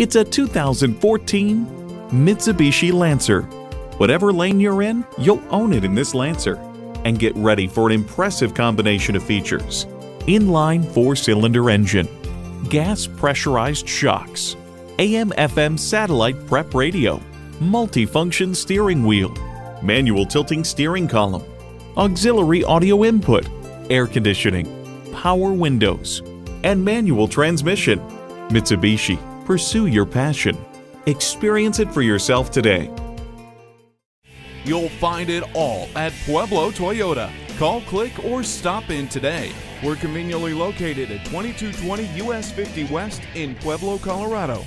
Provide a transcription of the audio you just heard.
It's a 2014 Mitsubishi Lancer. Whatever lane you're in, you'll own it in this Lancer. And get ready for an impressive combination of features. Inline four-cylinder engine, gas pressurized shocks, AM FM satellite prep radio, multifunction steering wheel, manual tilting steering column, auxiliary audio input, air conditioning, power windows, and manual transmission. Mitsubishi, pursue your passion. Experience it for yourself today. You'll find it all at Pueblo Toyota. Call, click, or stop in today. We're conveniently located at 2220 US 50 West in Pueblo, Colorado.